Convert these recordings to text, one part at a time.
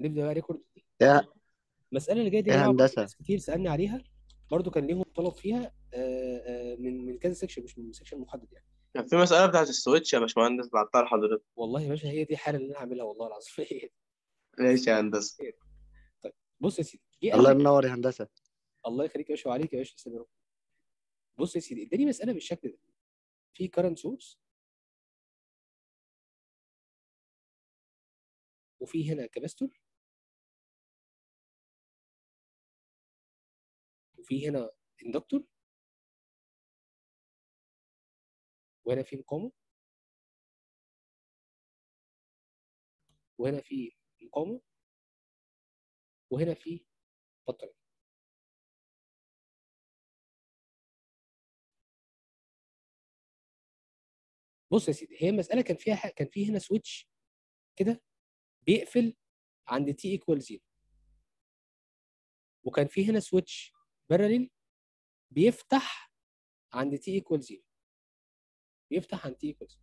نبدأ بقى record يا المسألة اللي جاية دي يا ناس كتير سألني عليها. برضه كان ليهم طلب فيها. آه، آه، من من كذا section مش من section محدد يعني. كان في مسألة بتاعت ال switch يا باشمهندس بعتها لحضرتك. والله يا باشا هي دي حالة اللي أنا هعملها والله العظيم. هي دي. ماشي يا هندسة. بص يا سيدي جه الله ينور يا هندسة. الله يخليك يا باشا وعليك يا باشا تسلم يا رب بص يا سيدي اداني مسألة بالشكل ده. في current source وفي هنا كاباستور وفي هنا اندكتور وهنا في مقاومة وهنا في مقاومة وهنا في بطاريه بص يا سيدي هي المسألة كان فيها ح- كان في هنا switch كده بيقفل عند t equal 0 وكان في هنا switch parallel بيفتح عند t equal 0 بيفتح عند t equal 0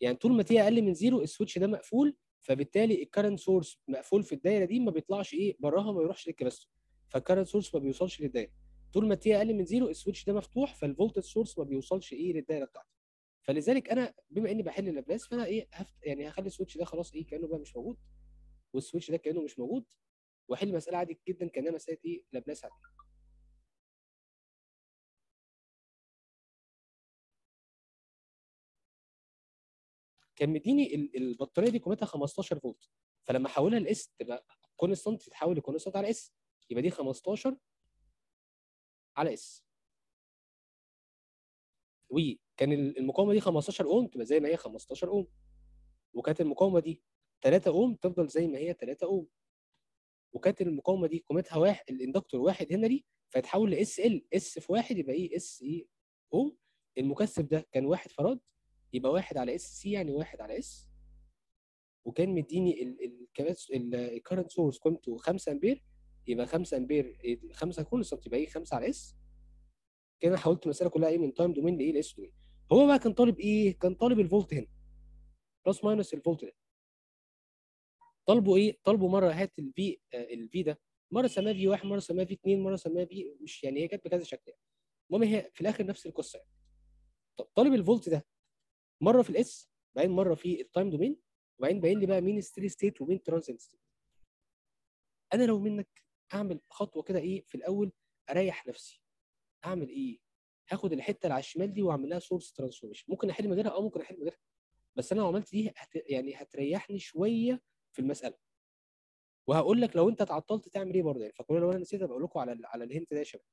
يعني طول ما t أقل من 0 ال switch ده مقفول فبالتالي ال current source مقفول في الدايرة دي ما بيطلعش إيه براها ما يروحش لل capacitor فال current source ما بيوصلش للدايرة. طول ما t أقل من 0 ال switch ده مفتوح فال voltage source ما بيوصلش إيه للدايرة بتاعتي. فلذلك أنا بما إني بحل لابلاس فأنا إيه هفت يعني هخلي ال switch ده خلاص إيه كأنه بقى مش موجود وال switch ده كأنه مش موجود. واحل مسألة عادي جدا كأنها مسألة إيه؟ لابلاس عادي كان مديني ال- البطارية دي قيمتها 15 فولت. فلما احولها ل s تبقى constant تتحول ل constant على s يبقى دي 15 على s. وكان ال- المقاومة دي 15 أوم تبقى زي ما هي 15 أوم. وكانت المقاومة دي 3 أوم تفضل زي ما هي 3 أوم. وكانت المقاومة دي قيمتها واحد ال inductor واحد هنري فيتحول ل s ال s في واحد يبقى إيه؟ s إيه؟ اوم المكثف ده كان واحد فراد يبقى واحد على s c يعني واحد على s وكان مديني ال current source قيمته 5 أمبير يبقى 5 أمبير 5 constant يبقى إيه؟ 5 على s كده أنا حولت المسألة كلها إيه؟ من time domain لايه ل s domain هو بقى كان طالب إيه؟ كان طالب الفولت هنا. plus minus الفولت ده. طالبه إيه؟ طالبه مرة هات ال V ال V ده. مرة سماه V 1 مرة سماه V 2 مرة سماه في مش يعني هي كانت بكذا شكل يعني. المهم هي في الآخر نفس القصة يعني. ط- طالب الفولت ده مرة في ال s بعدين مرة في ال time domain وبعدين باين لي بقى مين steady state ومين transient state. أنا لو منك أعمل خطوة كده إيه في الأول أريح نفسي. أعمل إيه؟ هاخد الحتة اللي على الشمال دي وأعمل لها source transformation ممكن أحل من غيرها آه ممكن أحل من غيرها بس أنا لو عملت دي هت... يعني هتريحني شوية في المسألة. وهقول لك لو انت اتعطلت تعمل إيه برضه يعني. فكل لو أنا نسيت بقول لكم على على ال hint ده يا شباب.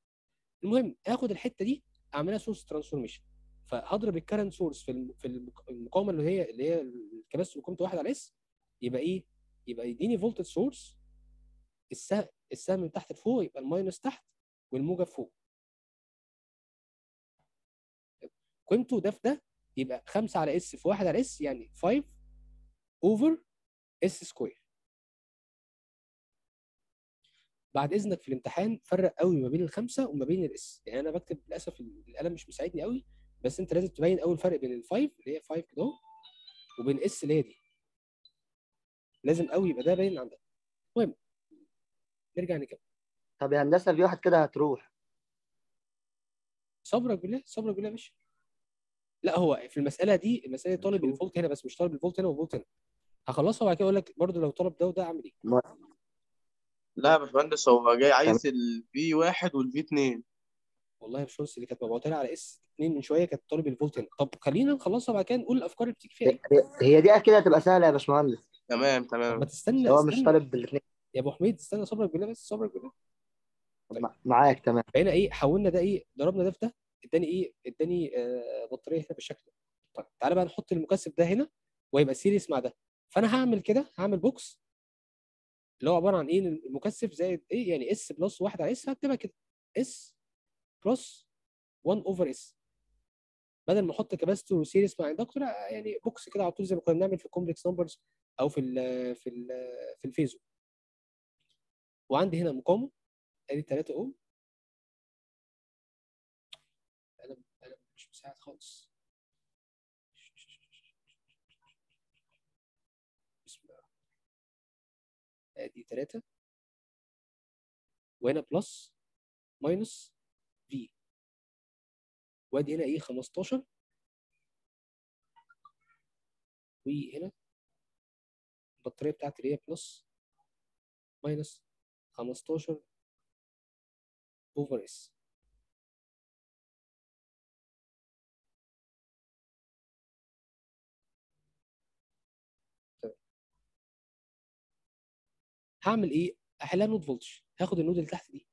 المهم هاخد الحتة دي اعملها source transformation فهضرب ال current source في في المق- المقاومة اللي هي اللي هي ال capacitor قيمته واحد على s يبقى إيه؟ يبقى يديني فولتج سورس السهم السهم من تحت لفوق يبقى ال minus تحت والموجب فوق. قيمته ده في ده يبقى 5 على s في 1 على s يعني 5 over s square. بعد إذنك في الامتحان فرق قوي ما بين الخمسة وما بين ال s يعني أنا بكتب للأسف القلم مش مساعدني قوي بس أنت لازم تبين أول فرق بين ال five اللي هي 5 كده وبين s اللي هي دي. لازم قوي يبقى ده باين عندك. المهم نرجع نكمل. طب يا هندسة في واحد كده هتروح. صبرك بالله صبرك بالله يا باشا. لا هو في المسألة دي المسألة طالب. الفولت هنا بس مش طالب الفولت هنا والفولت هنا. هخلصها وبعد كده أقول لك برضه لو طلب ده وده أعمل إيه. ما- لا يا باشمهندس هو جاي عايز ال V واحد وال V اتنين. والله يا باشمهندس اللي كانت مبعوثه لي على s 2 من شوية كانت طالب الفولت هنا طب خلينا نخلصها بعد كده نقول الأفكار اللي بتيجي فيها. إيه هي دي أكيد هتبقى سهلة يا باشمهندس. تمام طب تمام. ما تستنى هو مش استنى. طالب بالاثنين يا أبو حميد استنى صبرك بالله بس صبرك بالله. مع- معاك تمام. بقينا إيه حولنا ده إيه ضربنا ده في ده اداني إيه اداني آه بطارية هنا بالشكل ده. طيب تعالى بقى نحط المكثف ده هنا ويبقى series مع ده. فأنا هعمل كده هعمل box اللي هو عبارة عن إيه المكثف زائد إيه يعني s plus 1 على اس هكتبها كده. s plus 1 over s بدل ما أحط capacitor و series مع inductor يعني box كده على طول زي ما كنا بنعمل في ال complex numbers أو في ال في ال في ال phasor وعندي هنا مقاومة. أدي 3 أوم. أنا أنا مش مساعد خالص. ادي 3 وهنا plus minus V وادي هنا إيه؟ 15 وهنا البطارية بتاعتي اللي هي plus minus 15 over S هعمل إيه؟ احلها node voltage هاخد ال node اللي تحت دي.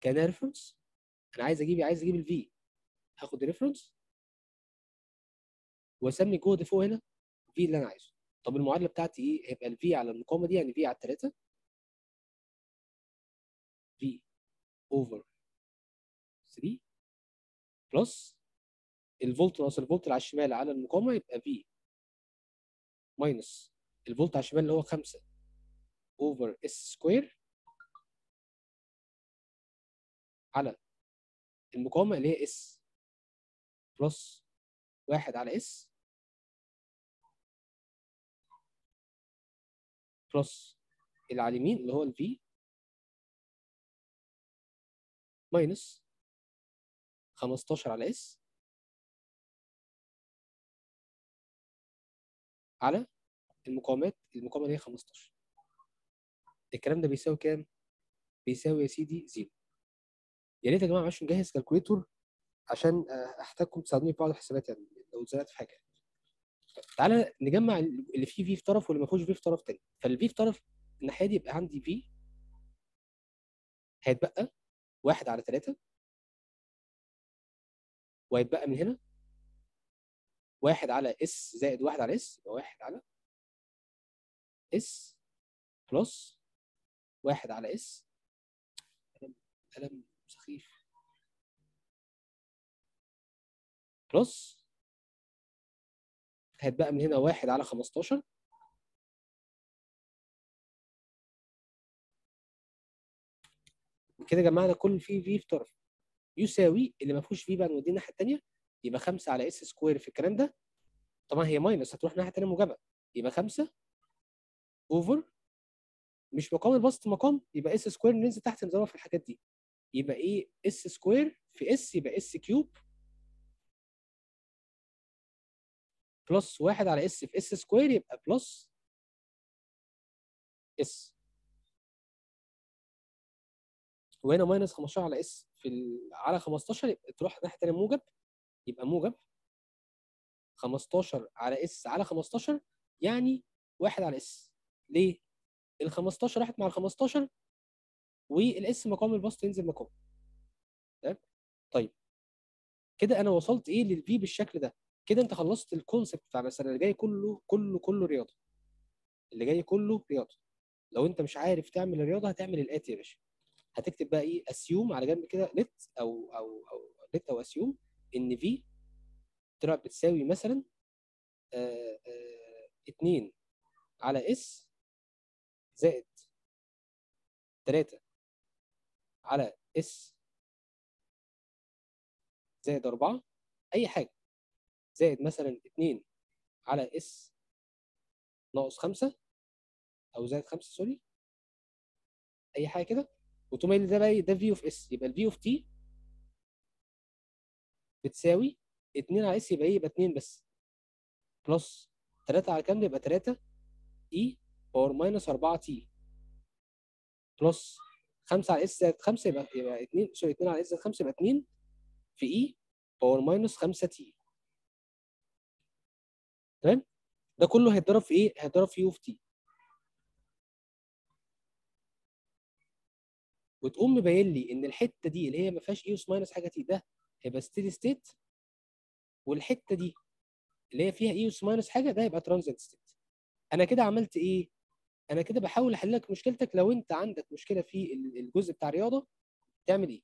كانها reference أنا عايز أجيب عايز أجيب ال V هاخد ال reference وأسمي اللي فوق هنا V اللي أنا عايزه. طب المعادلة بتاعتي إيه؟ هيبقى ال V على المقاومه دي يعني V على 3 V over 3 plus الفولت ناقص الفولت على الشمال على المقاومه يبقى V minus الفولت على الشمال اللي هو 5 over S square على المقاومة اللي هي S plus واحد على S plus اللي على اليمين اللي هو ال V minus 15 على S على المقاومات المقاومة اللي هي 15 الكلام ده بيساوي كام؟ بيساوي يا سيدي zero. يا ريت يا جماعة معلش نجهز calculator عشان أحتاجكم تساعدوني في بعض الحسابات يعني لو اتزنقت في حاجة. تعالى نجمع اللي فيه V في طرف واللي ما فيهوش V في طرف تاني. فال V في طرف الناحية دي يبقى عندي V هيتبقى واحد على ثلاثة وهيتبقى من هنا واحد على S زائد واحد على S يبقى واحد على S plus واحد على S. قلم سخيف. plus هيتبقى من هنا واحد على 15 كده جمعنا كل V في في طرف. يساوي اللي ما فيهوش V بقى نوديه الناحية الثانية يبقى 5 على S square في الكلام ده. طبعا هي minus هتروح الناحية الثانية موجبه يبقى 5 over مش مقام البسط مقام يبقى S square ننزل تحت نضربها في الحاجات دي يبقى إيه S square في S يبقى S cube plus واحد على S في S square يبقى plus S وهنا minus 15 على S في. على 15 يبقى تروح الناحيه الثانية موجب يبقى موجب 15 على S على 15 يعني واحد على S ليه؟ ال 15 راحت مع ال 15 وال S مقام البسط ينزل مقام. تمام؟ طيب. كده أنا وصلت إيه لل V بالشكل ده؟ كده أنت خلصت ال concept بتاع المساله اللي جاي كله كله كله رياضة. اللي جاي كله رياضة. لو أنت مش عارف تعمل الرياضة هتعمل الآتي يا باشا. هتكتب بقى إيه؟ assume على جنب كده let أو أو أو let أو assume إن V طلع بتساوي مثلا 2 على S زائد 3 على S زائد 4 أي حاجة. زائد مثلا 2 على S ناقص 5 أو زائد 5 sorry. أي حاجة كده. وتقوم قايل ده بقى ده V of S يبقى ال V of T بتساوي 2 على S يبقى إيه؟ يبقى 2 بس. plus 3 على كام؟ يبقى 3 E power minus 4 T plus 5 على S زائد 5 يبقى يبقى 2 sorry 2 على S زائد 5 يبقى 2 في E power minus 5 T تمام ده كله هيتضرب في إيه؟ هيتضرب في U of T وتقوم مبين لي إن الحتة دي اللي هي ما فيهاش E أس minus حاجة T ده هيبقى steady state والحتة دي اللي هي فيها E أس minus حاجة ده يبقى transient state أنا كده عملت إيه؟ أنا كده بحاول احل لك مشكلتك لو أنت عندك مشكلة في الجزء بتاع الرياضة تعمل إيه؟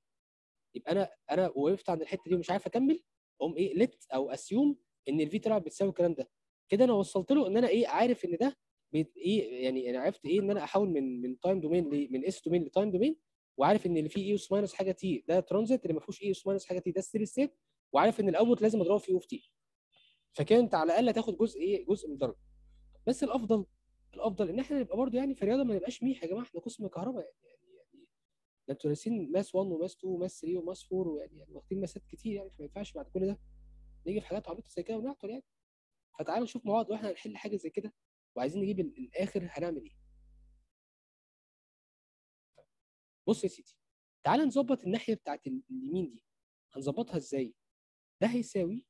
يبقى أنا أنا وقفت عند الحتة دي ومش عارف أكمل أقوم إيه let أو assume إن ال V طلعت بتساوي الكلام ده. كده أنا وصلت له إن أنا إيه عارف إن ده إيه يعني أنا عرفت إيه إن أنا أحول من من time domain من S domain ل time domain وعارف إن اللي فيه E أس minus حاجة T ده transient اللي ما فيهوش E أس minus حاجة T ده steady state وعارف إن ال out لازم أضربه في U of T فكده انت على الأقل هتاخد جزء إيه جزء من الدرجه بس الأفضل الأفضل إن إحنا نبقى برضه يعني في رياضه ما نبقاش ميح يا جماعة إحنا قسم كهرباء يعني يعني ده أنتوا دارسين math 1 و math 2 و math 3 و math 4 ويعني يعني واخدين ماسات كتير يعني فما ينفعش بعد كل ده نيجي في حاجات عبيطة زي كده ونعطل يعني. فتعالوا نشوف مع بعض وإحنا هنحل حاجة زي كده وعايزين نجيب ال- الآخر هنعمل إيه. بص يا سيدي تعال نظبط الناحية بتاعت ال- اليمين دي هنظبطها إزاي؟ ده هيساوي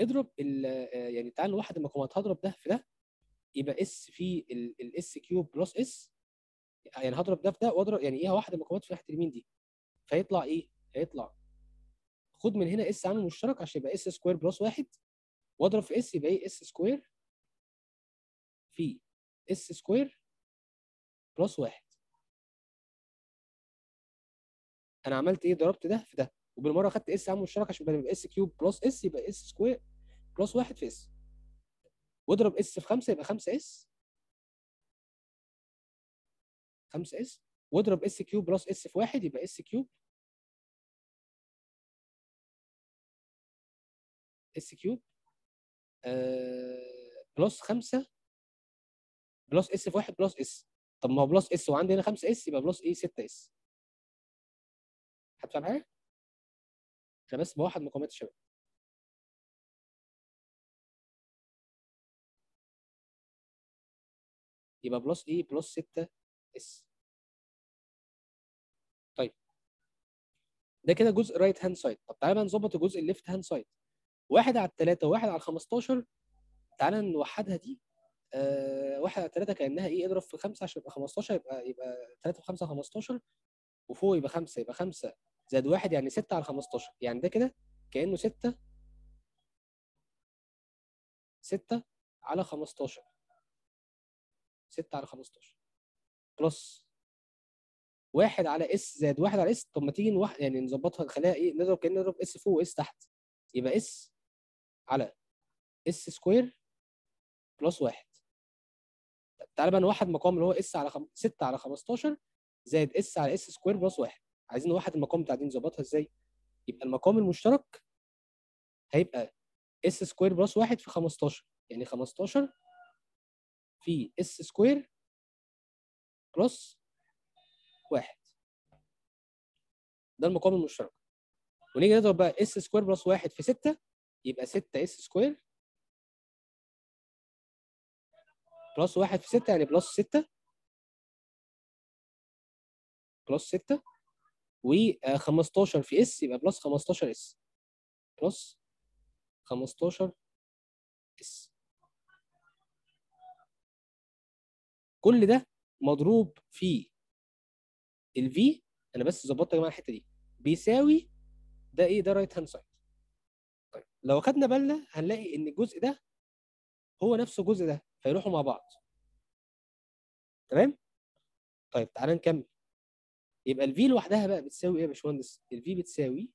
اضرب آه، يعني تعال نوحد المقامات هضرب ده في ده يبقى S في ال S cube plus S يعني هضرب ده في ده واضرب يعني إيه هوحد المقامات في ناحيه اليمين دي؟ فيطلع إيه؟ هيطلع. خد من هنا S عامل مشترك عشان يبقى S square plus واحد. واضرب في S يبقى إيه؟ S square في S square plus واحد. أنا عملت إيه؟ ضربت ده في ده. وبالمره خدت S عامل مشترك عشان بدل S cube plus S يبقى S square plus واحد في S. واضرب S في 5 يبقى 5 S. 5 s. واضرب s cube plus s في واحد يبقى s cube. s cube. آه plus 5 plus s في واحد plus s. طب ما هو plus s وعندي هنا 5 s يبقى plus إيه 6 s. هتفهم حاجة؟ أنا بس بوحد مقامات الشباب. يبقى plus إيه plus 6 s طيب. ده كده جزء right hand side طب تعالى بقى نظبط الجزء ال left hand side واحد على الثلاثة وواحد على ال 15 تعالى نوحدها دي. آه واحد على الثلاثة كأنها إيه؟ اضرب في خمسة عشان يبقى 15 يبقى يبقى 3 في 5 15 وفوق يبقى 5 يبقى 5 زائد واحد يعني 6 على 15 يعني ده كده كأنه 6 6 على 15 6 على 15 plus واحد على s زائد واحد على s طب ما تيجي نوح... يعني نظبطها نخليها إيه نضرب كأن نضرب s فوق و s تحت. يبقى s على s square plus واحد. تعالى بقى نوحد مقام اللي هو s على خم... 6 على 15 زائد s على s square plus واحد. عايزين نوحد المقام بتاع دي نظبطها إزاي؟ يبقى المقام المشترك هيبقى s square plus واحد في 15 يعني 15 في s square plus واحد. ده المقام المشترك. ونيجي نضرب بقى s square plus واحد في 6 يبقى 6 s square plus واحد في 6 يعني plus 6 plus 6 و15 في s يبقى plus 15 s. plus 15 s. كل ده مضروب في ال v أنا بس ظبطت يا جماعة الحتة دي. بيساوي ده إيه؟ ده right hand side طيب لو خدنا بالنا هنلاقي إن الجزء ده هو نفسه الجزء ده فيروحوا مع بعض. تمام؟ طيب تعالى نكمل. يبقى ال v لوحدها بقى بتساوي إيه يا باشمهندس؟ ال v بتساوي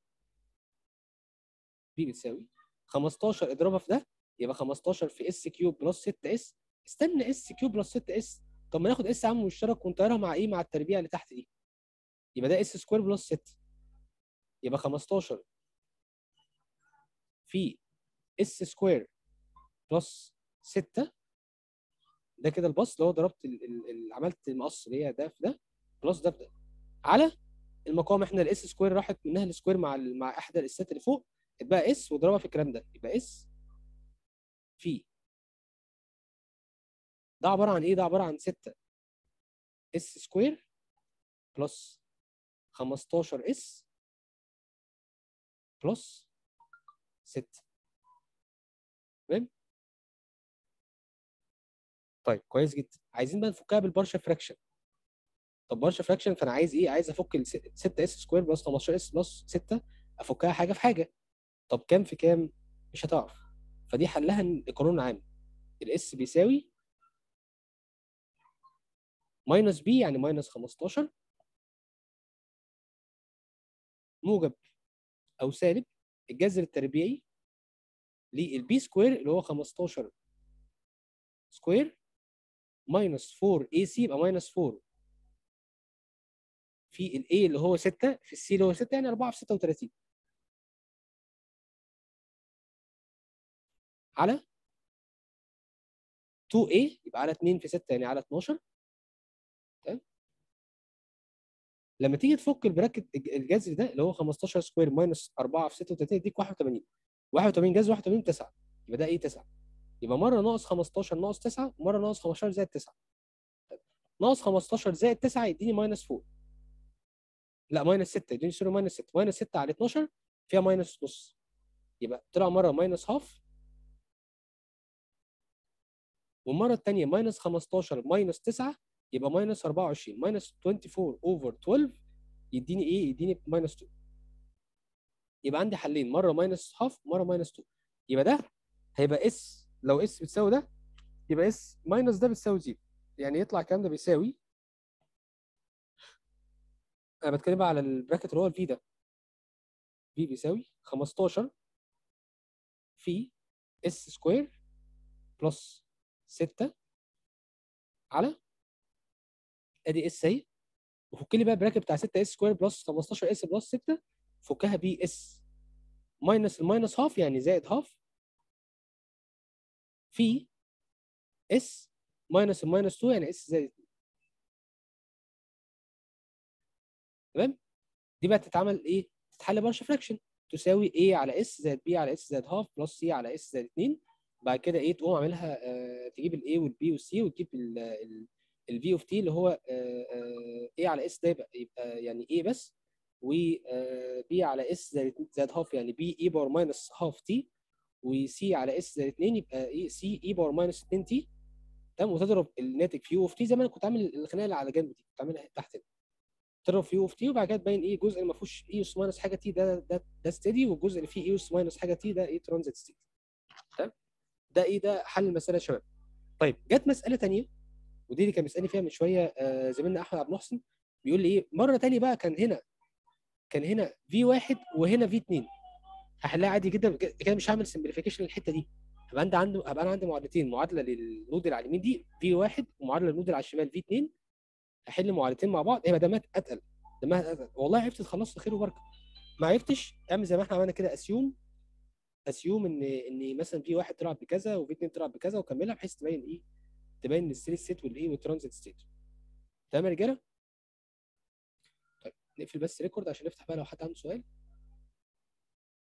v بتساوي 15 اضربها في ده يبقى 15 في s cube plus 6 s استنى s cube plus 6 s طب ما ناخد s عام مشترك ونطيرها مع إيه؟ مع التربيع اللي تحت دي يبقى ده s square plus 6 يبقى 15 في s square plus 6 ده كده البسط اللي هو ضربت عملت المقص اللي هي ده في ده plus ده في ده. على المقام إحنا ال s square راحت منها ال square مع ال مع احدى ال s ات اللي فوق اتبقى s واضربها في الكلام ده يبقى s في ده عبارة عن إيه؟ ده عبارة عن 6 s square plus 15 s plus 6 تمام؟ طيب كويس جدا. عايزين بقى نفكها بال partial fraction طب partial fraction فأنا عايز إيه؟ عايز أفك ال 6 s square plus 15 s plus 6 أفكها حاجة في حاجة. طب كام في كام؟ مش هتعرف. فدي حلها القانون العام ال s بيساوي minus b يعني minus 15 موجب أو سالب الجذر التربيعي لل b square اللي هو 15 square minus 4 a c يبقى minus 4 في ال a اللي هو 6 في السي اللي هو 6 يعني 4 في 36 على 2a يبقى على 2 في 6 يعني على 12 تمام؟ لما تيجي تفك ال bracket الج- الجذر ده اللي هو 15 square minus 4 في 36 يديك 81 81 جذر 81 9 يبقى ده إيه 9 يبقى مرة ناقص 15 ناقص 9 ومره ناقص 15 زائد 9 ناقص 15 زائد 9 يديني minus 4 لا minus 6 يديني sorry minus 6 minus 6 على 12 فيها minus نص. يبقى طلع مرة minus half والمرة الثانية minus 15 minus 9 يبقى minus 24 minus 24 over 12 يديني إيه؟ يديني minus 2 يبقى عندي حلين. مرة minus half مرة minus 2 يبقى ده هيبقى s لو s بتساوي ده يبقى s minus ده بتساوي 0 يعني يطلع الكلام ده بيساوي أنا بتكلم على ال bracket اللي هو ال v ده. v بيساوي 15 في s square plus 6 على أدي s أهي. وفك لي بقى ال bracket بتاع 6 s square plus 15 s plus 6 فكها ب s minus ال minus half يعني زائد half في s minus ال minus 2 يعني s زائد 2 تمام؟ دي بقى تتعمل إيه؟ تتحل partial fraction تساوي a على s زائد b على s زائد half plus c على s زائد 2 بعد كده إيه؟ تقوم عاملها آه تجيب b وال c وتجيب ال v of t اللي هو آه آه a على s ده يبقى, يبقى يعني a بس. و آه b على s زائد زائد half يعني b e power minus half t. و c على s زائد 2 يبقى إيه؟ C e power minus 2 t. تمام؟ وتضرب الناتج في u of t زي ما أنا كنت عامل الخناقة اللي على جنب دي. كنت عاملها تحت هنا. تضرب في u of t وبعد كده تبين إيه الجزء اللي ما فيهوش e أس minus حاجة t ده ده ده steady والجزء اللي فيه e أس minus حاجة t ده إيه transient state تمام؟ ده إيه؟ ده حل المسألة يا شباب. طيب جت مسألة ثانية ودي اللي كان بيسألني فيها من شوية آه زميلنا أحمد عبد المحسن بيقول لي إيه؟ مرة ثانية بقى كان هنا كان هنا V واحد وهنا V 2 هحلها عادي جدا كده مش هعمل simplification للحتة دي. هبقى عندي هبقى أنا عندي معادلتين معادلة للنود اللي على اليمين دي V واحد ومعادلة لل node اللي على الشمال V 2 أحل معادلتين مع بعض هيبقى دمها أتقل دمها أتقل. والله عرفت تخلص خير وبركة. ما عرفتش أعمل زي ما إحنا عملنا كده assume assume إن إن مثلا V واحد طلع بكذا و V اثنين طلع بكذا وكملها بحيث تبين إيه تبين ال steady state والايه وال transient state تمام يا رجالة؟ طيب نقفل بس record عشان نفتح بقى لو حد عنده سؤال.